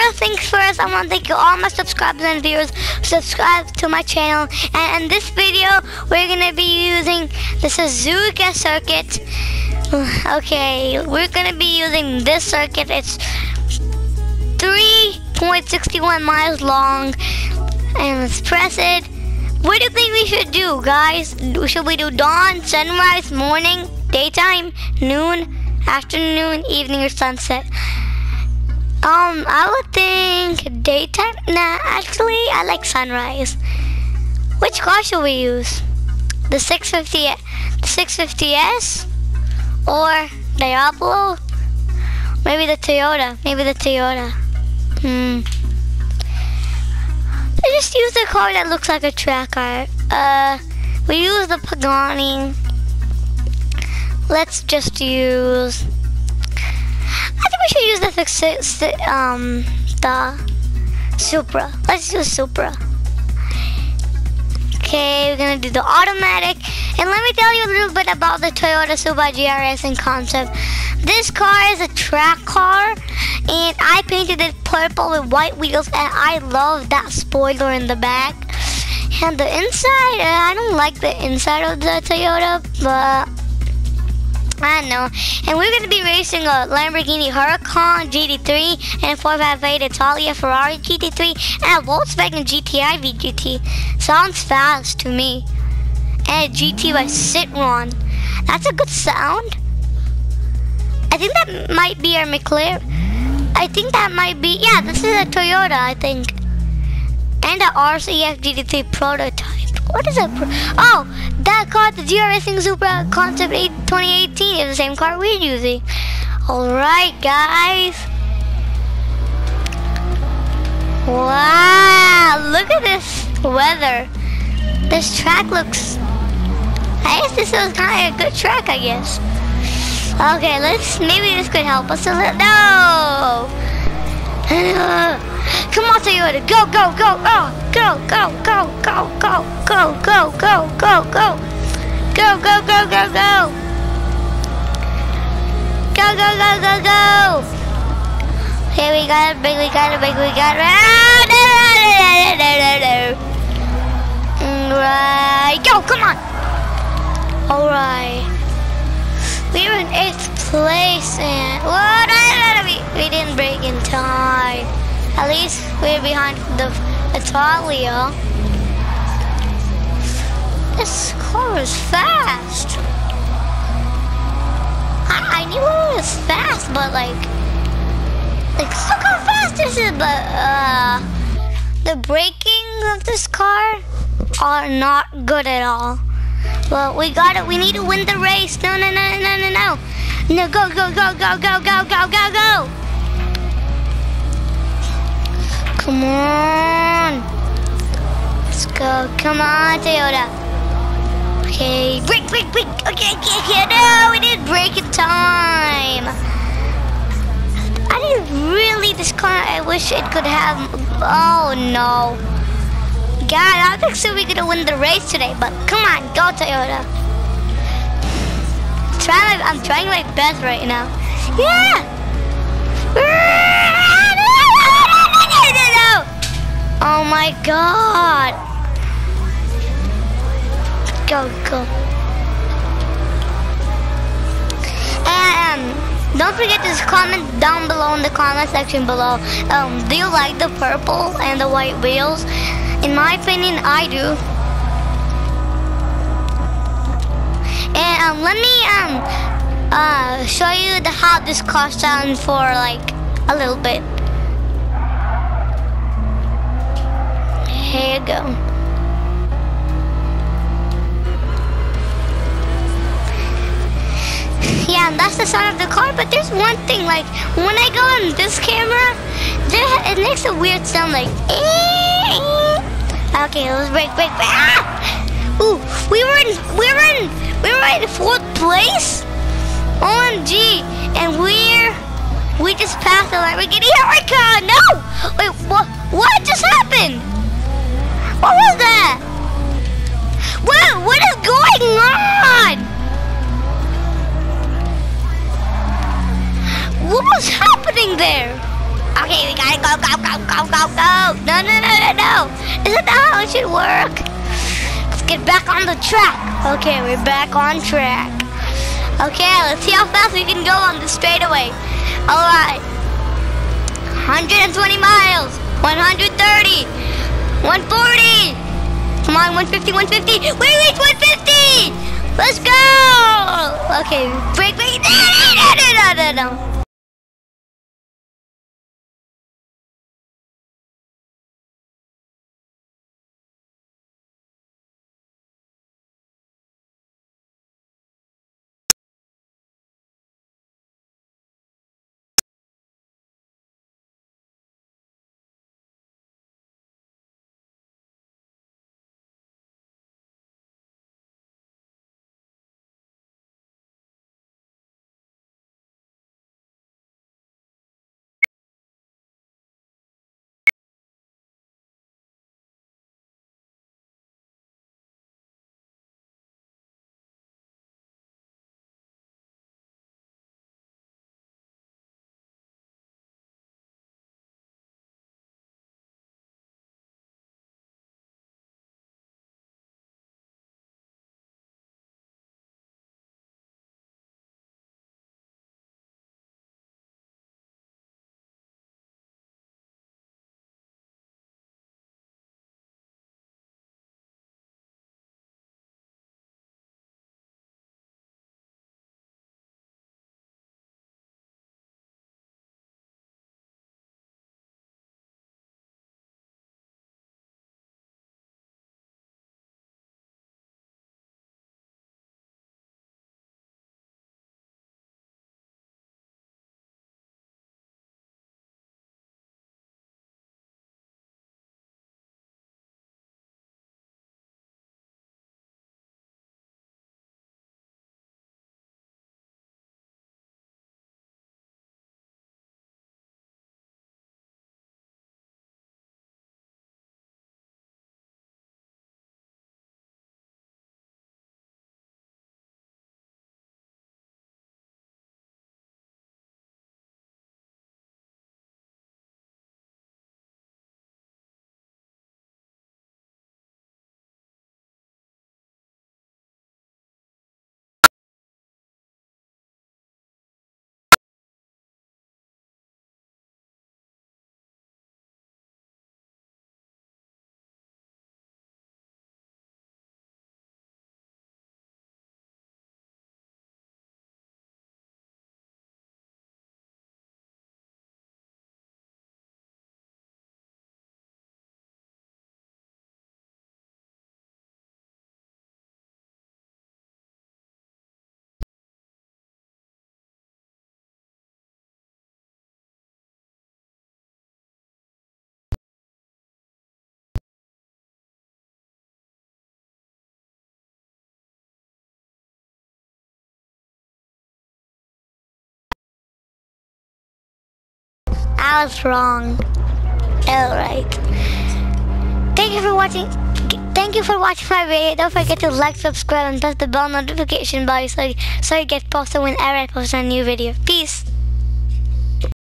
first things first, I want to thank you all my subscribers and viewers subscribe to my channel. And in this video, we're going to be using the Suzuka circuit. Okay, we're going to be using this circuit. It's 3.61 miles long. And let's press it. What do you think we should do, guys? Should we do dawn, sunrise, morning, daytime, noon, afternoon, evening, or sunset? Um, I would think daytime. Nah, actually, I like sunrise. Which car should we use? The 650, the 650S, or Diablo? Maybe the Toyota. Maybe the Toyota. Hmm. I just use a car that looks like a track car. Uh, we use the Pagani. Let's just use use the um the Supra. Let's do Supra. Okay, we're gonna do the automatic. And let me tell you a little bit about the Toyota Supra GRS in concept. This car is a track car, and I painted it purple with white wheels, and I love that spoiler in the back. And the inside, I don't like the inside of the Toyota, but I know. And we're going to be racing a Lamborghini Huracan GT3 and a 458 Italia Ferrari GT3 and a Volkswagen GTI VGT. Sounds fast to me. And a GT by Citroen. That's a good sound. I think that might be our McLaren. I think that might be, yeah, this is a Toyota, I think. And a RCF GT3 prototype. What is that? Oh, that car, the GR Racing Supra Concept 8 2018 is the same car we're using. Alright, guys. Wow, look at this weather. This track looks... I guess this is kind of a good track, I guess. Okay, let's... Maybe this could help us a little... No! Come on, Toyota. Go, go, go, oh, go, go, go, go, go, go, go, go, go, go. Go, go, go, go, go. Go, go, go, go, go. Here we got it, big, we got it, big, we got it. Right, go, come on. All right. We were in eighth place and what? We, we didn't brake in time. At least we're behind the Italia. This car is fast. I, I knew it was fast, but like, like look how fast this is. But uh, the braking of this car are not good at all. Well, we got it. We need to win the race. No, no, no, no, no, no. No, go, go, go, go, go, go, go, go, go. Come on. Let's go. Come on, Toyota. Okay, brake, brake, brake. Okay, okay, okay. No, we didn't brake in time. I didn't really, this car, I wish it could have, oh no. God, I think so we're gonna win the race today, but come on, go Toyota. Try I'm trying my best right now. Yeah! My god! Go, go. And don't forget to comment down below in the comment section below. Um, do you like the purple and the white wheels? In my opinion, I do. And um, let me um uh show you the how this car sounds for like a little bit. You go. Yeah, that's the sound of the car, but there's one thing, like, when I go on this camera, there, it makes a weird sound, like, Okay, let's brake, brake, brake. Ah! Ooh, we were in, we were in, we were in fourth place? OMG, and we're, we just passed the Lamborghini Huracan. No! Wait, what, what just happened? What was that? What, what is going on? What was happening there? Okay, we gotta go, go, go, go, go, go. No, no, no, no, no. Isn't that how it should work? Let's get back on the track. Okay, we're back on track. Okay, let's see how fast we can go on the straightaway. All right. 120 miles, 130. 140. Come on, 150, 150. We reach 150. Let's go. Okay, brake, brake. No, no, no, no, no, no. I was wrong. Alright. Thank you for watching. Thank you for watching my video. Don't forget to like, subscribe, and press the bell notification bell so, so you get posted whenever I post a new video. Peace.